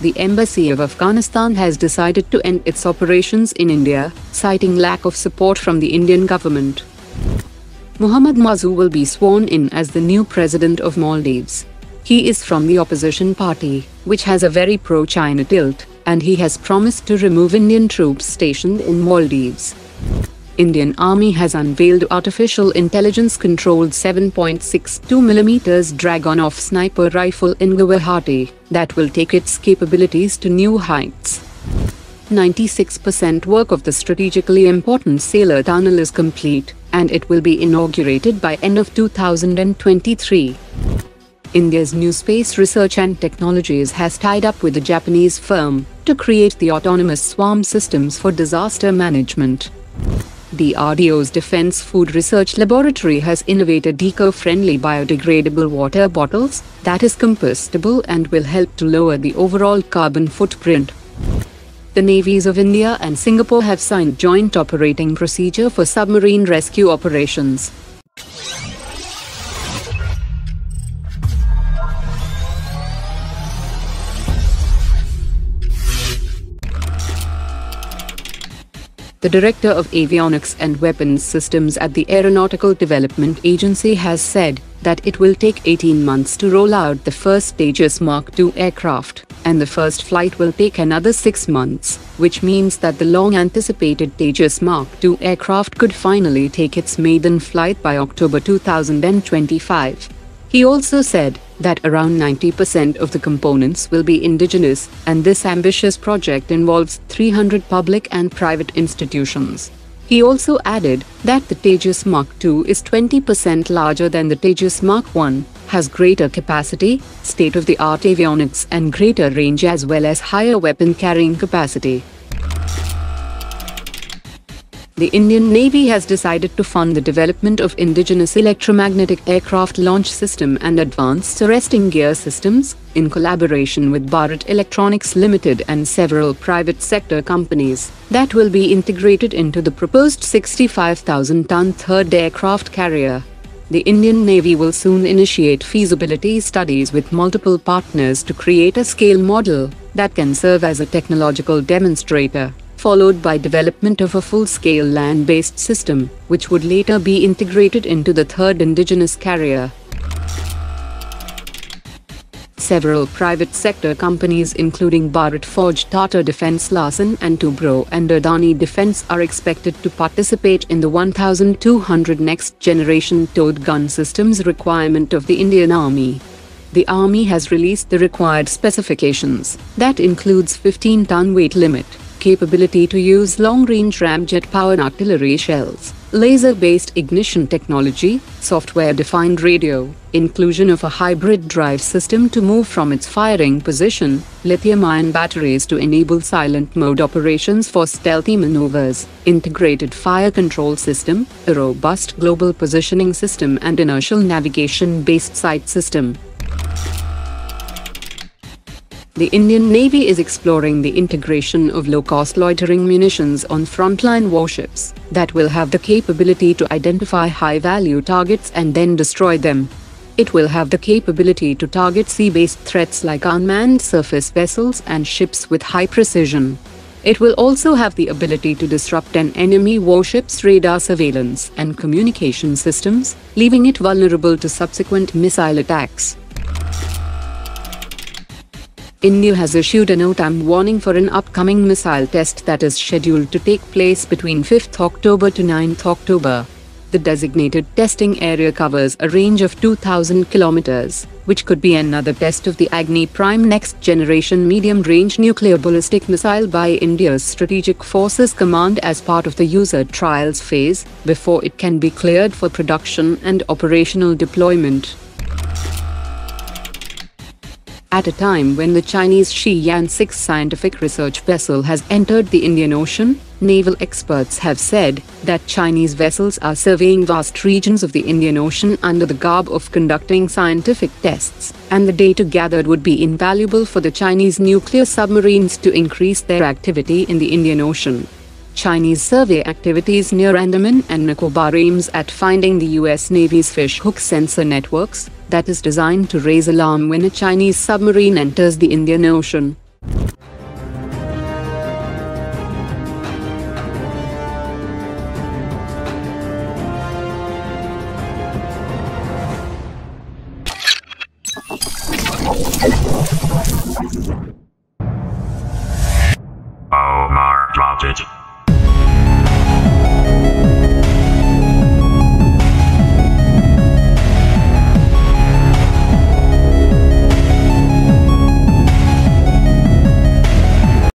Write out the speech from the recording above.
The embassy of Afghanistan has decided to end its operations in India, citing lack of support from the Indian government. Muhammad Muizzu will be sworn in as the new president of Maldives. He is from the opposition party, which has a very pro-China tilt, and he has promised to remove Indian troops stationed in Maldives. Indian Army has unveiled artificial intelligence-controlled 7.62mm Dragunov sniper rifle in Guwahati that will take its capabilities to new heights. 96% work of the strategically important Sela Tunnel is complete, and it will be inaugurated by end of 2023. India's NewSpace Research and Technologies has tied up with a Japanese firm to create the autonomous swarm systems for disaster management. DRDO's Defense Food Research Laboratory has innovated eco-friendly biodegradable water bottles that is compostable and will help to lower the overall carbon footprint. The navies of India and Singapore have signed joint operating procedure for submarine rescue operations. The Director of Avionics and Weapons Systems at the Aeronautical Development Agency has said that it will take 18 months to roll out the first Tejas Mark II aircraft, and the first flight will take another 6 months, which means that the long-anticipated Tejas Mark II aircraft could finally take its maiden flight by October 2025. He also said that around 90% of the components will be indigenous, and this ambitious project involves 300 public and private institutions. He also added that the Tejas Mark II is 20% larger than the Tejas Mark I, has greater capacity, state-of-the-art avionics and greater range as well as higher weapon carrying capacity the Indian Navy has decided to fund the development of indigenous electromagnetic aircraft launch system and advanced arresting gear systems, in collaboration with Bharat Electronics Limited and several private sector companies, that will be integrated into the proposed 65,000-ton third aircraft carrier. The Indian Navy will soon initiate feasibility studies with multiple partners to create a scale model that can serve as a technological demonstrator followed by development of a full-scale land-based system, which would later be integrated into the third indigenous carrier. Several private sector companies including Bharat Forge Tata Defence Larsen and Toubro and Adani Defence are expected to participate in the 1200 next generation towed gun systems requirement of the Indian Army. The Army has released the required specifications, that includes 15-ton weight limit, capability to use long-range ramjet-powered artillery shells, laser-based ignition technology, software-defined radio, inclusion of a hybrid drive system to move from its firing position, lithium-ion batteries to enable silent mode operations for stealthy maneuvers, integrated fire control system, a robust global positioning system and inertial navigation-based sight system. The Indian Navy is exploring the integration of low-cost loitering munitions on frontline warships that will have the capability to identify high-value targets and then destroy them. It will have the capability to target sea-based threats like unmanned surface vessels and ships with high precision. It will also have the ability to disrupt an enemy warship's radar surveillance and communication systems, leaving it vulnerable to subsequent missile attacks. India has issued a NOTAM warning for an upcoming missile test that is scheduled to take place between 5th October to 9th October. The designated testing area covers a range of 2,000 kilometers, which could be another test of the Agni Prime next generation medium range nuclear ballistic missile by India's Strategic Forces Command as part of the user trials phase, before it can be cleared for production and operational deployment. At a time when the Chinese Shiyan 6 scientific research vessel has entered the Indian Ocean, naval experts have said that Chinese vessels are surveying vast regions of the Indian Ocean under the garb of conducting scientific tests, and the data gathered would be invaluable for the Chinese nuclear submarines to increase their activity in the Indian Ocean. Chinese survey activities near Andaman and Nicobar aims at finding the US Navy's fish hook sensor networks, that is designed to raise alarm when a Chinese submarine enters the Indian Ocean.